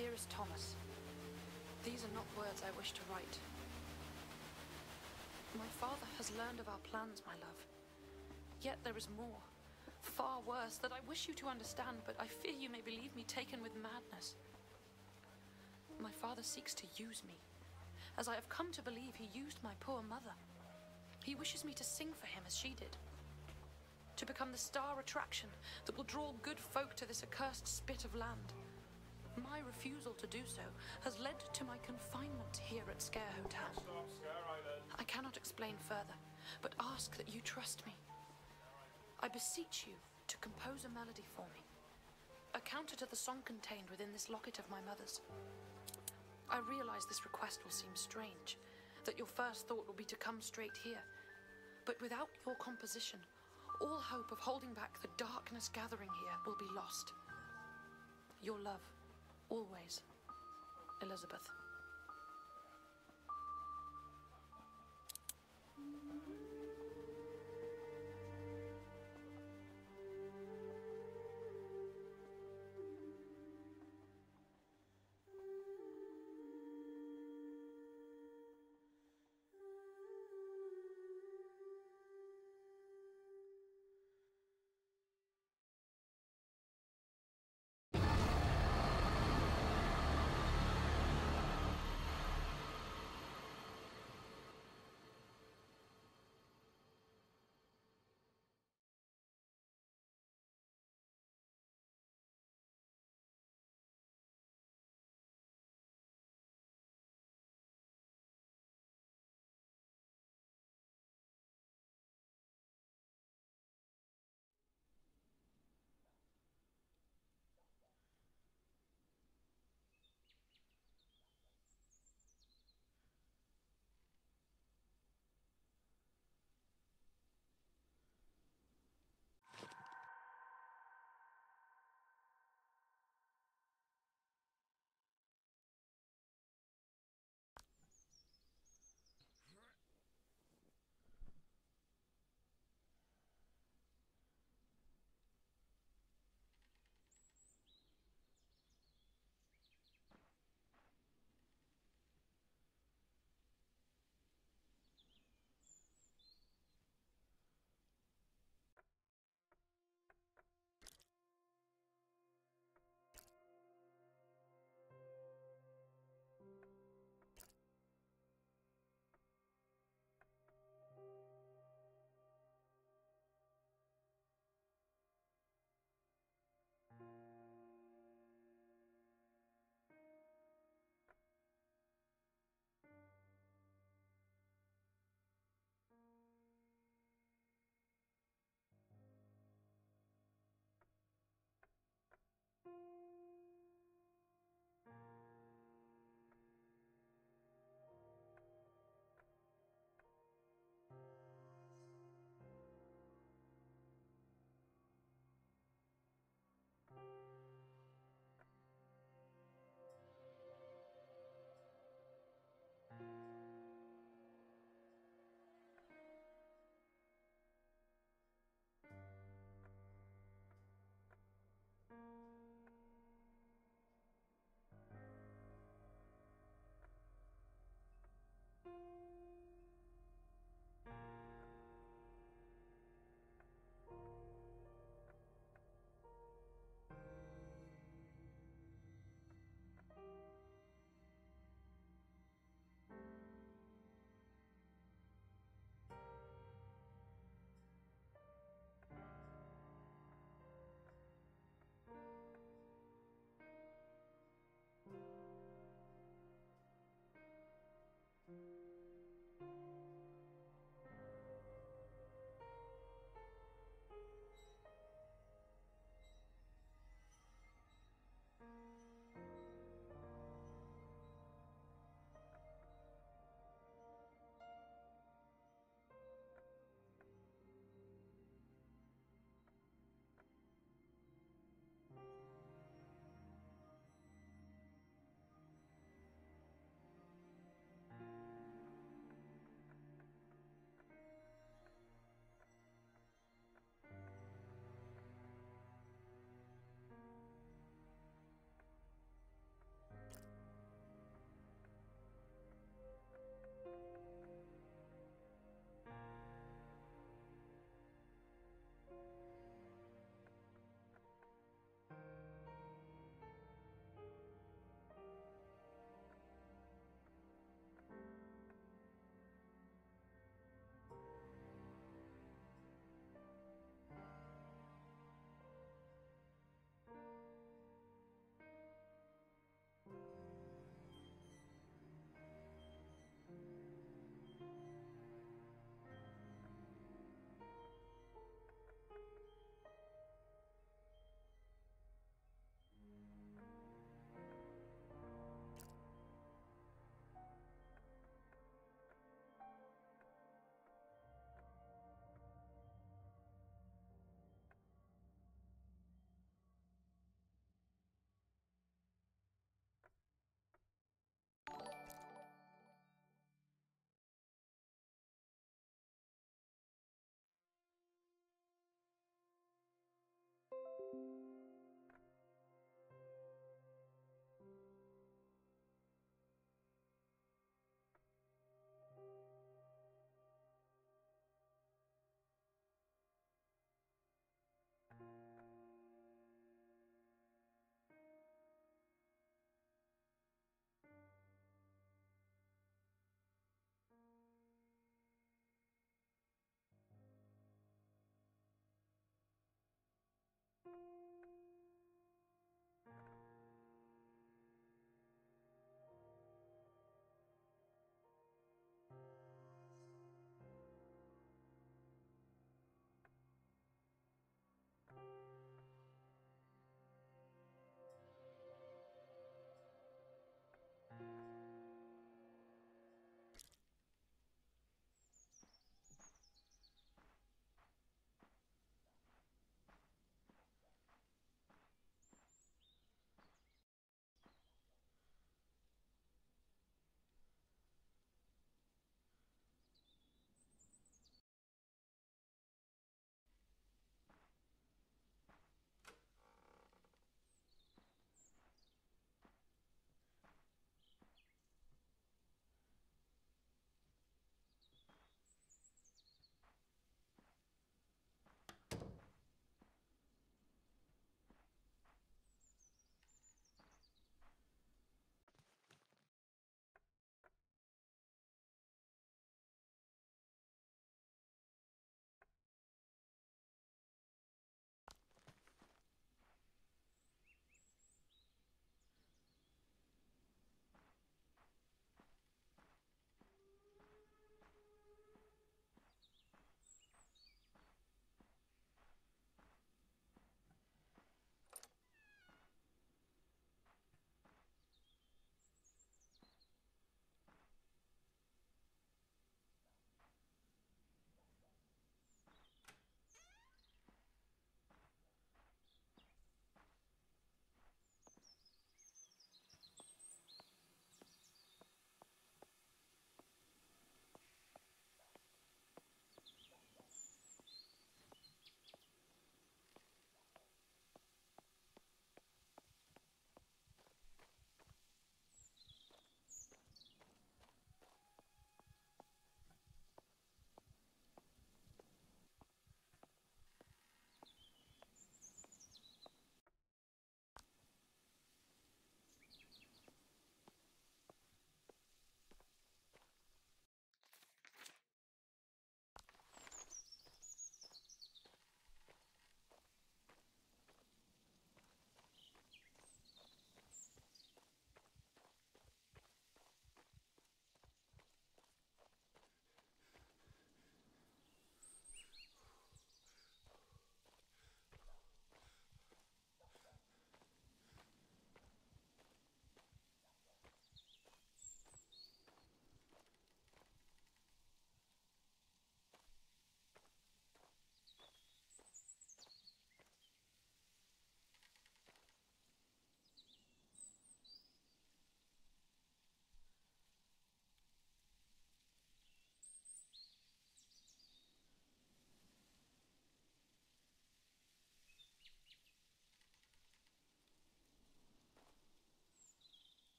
Dearest Thomas, these are not words I wish to write. My father has learned of our plans, my love. Yet there is more, far worse, that I wish you to understand, but I fear you may believe me taken with madness. My father seeks to use me, as I have come to believe he used my poor mother. He wishes me to sing for him as she did. To become the star attraction that will draw good folk to this accursed spit of land. My refusal to do so has led to my confinement here at Sker Hotel. I cannot explain further, but ask that you trust me. I beseech you to compose a melody for me, a counter to the song contained within this locket of my mother's. I realize this request will seem strange, that your first thought will be to come straight here. But without your composition, all hope of holding back the darkness gathering here will be lost. Your love, always, Elizabeth.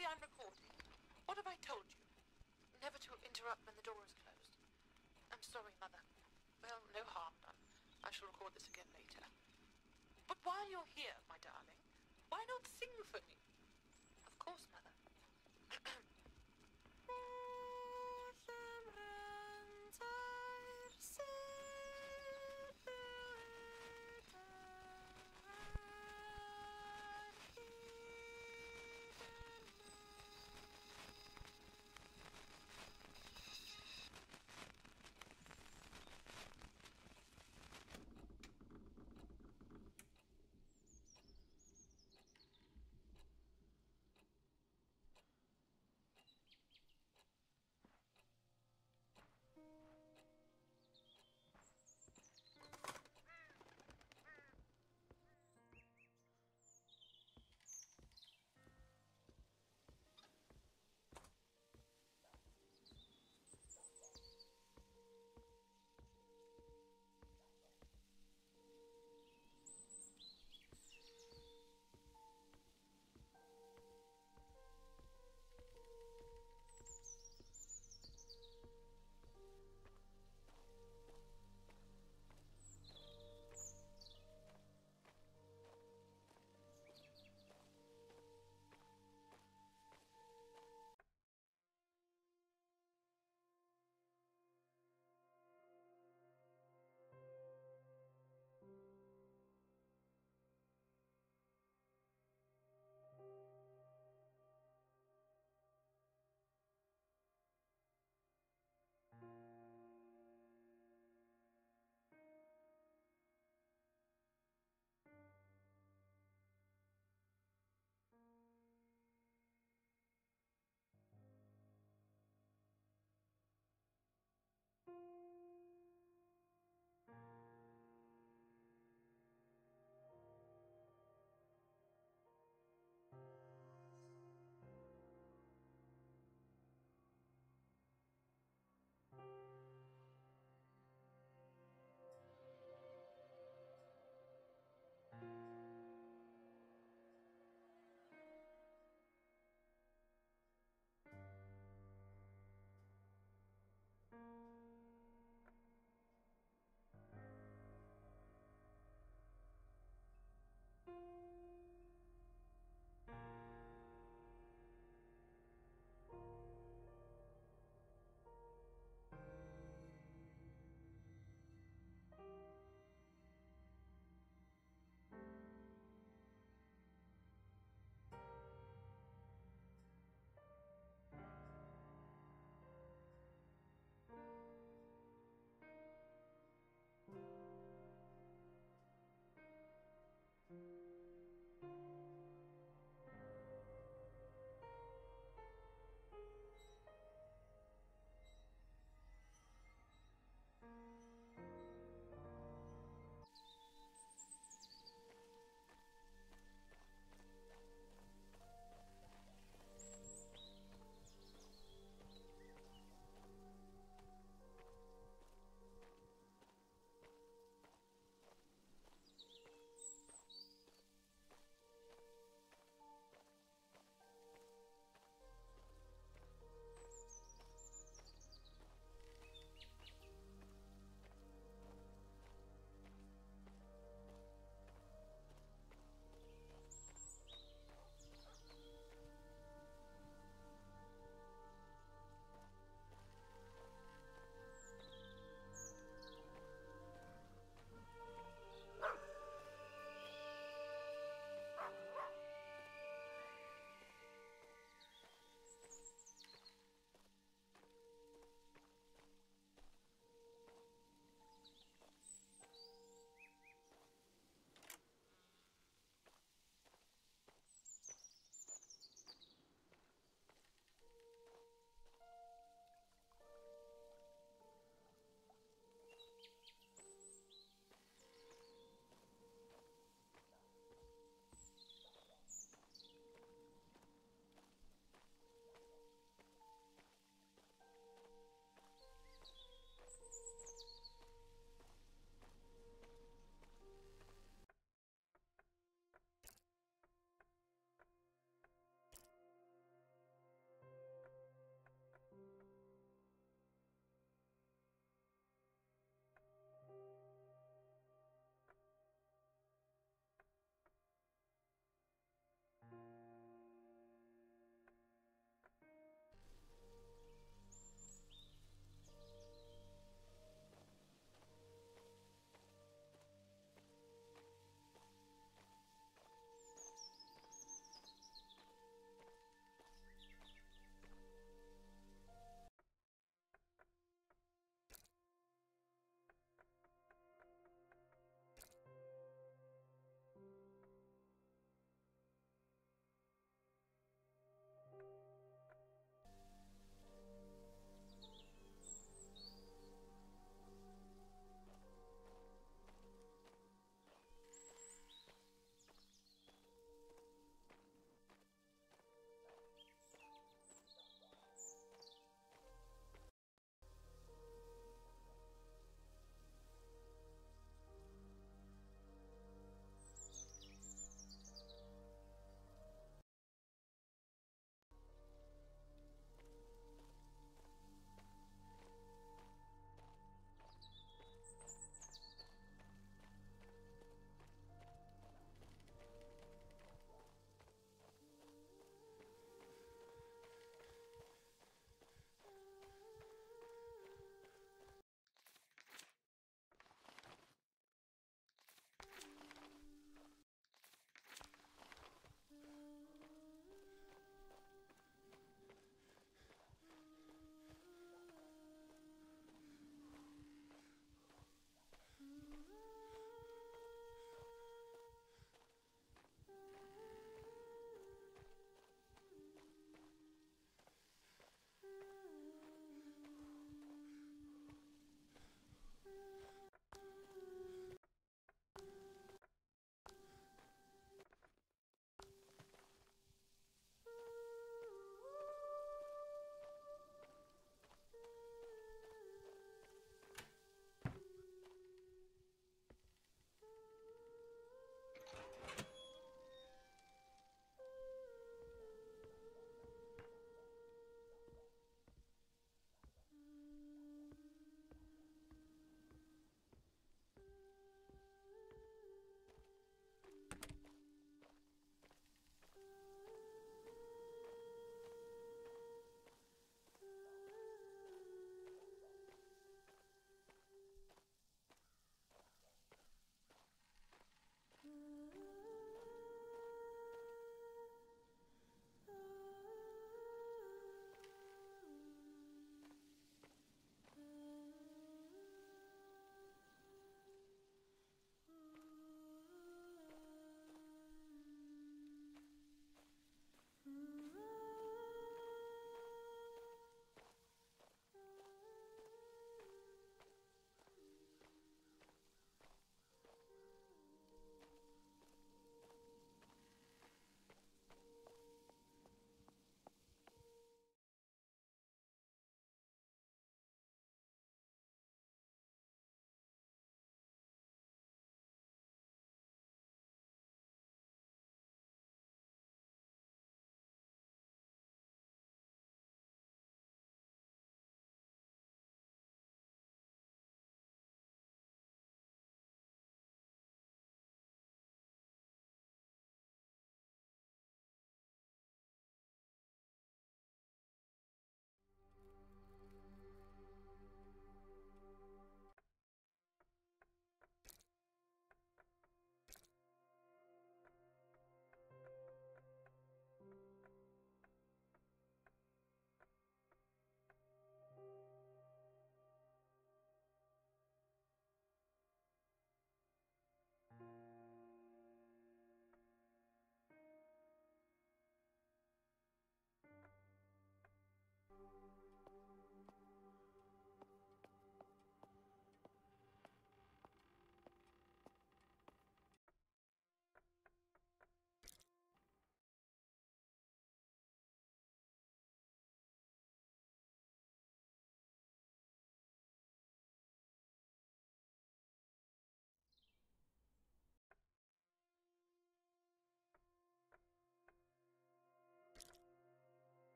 Obviously I'm recording. What have I told you? Never to interrupt when the door is closed. I'm sorry, Mother. Well, no harm done. I shall record this again later. But while you're here, my darling, why not sing for me? Of course, Mother.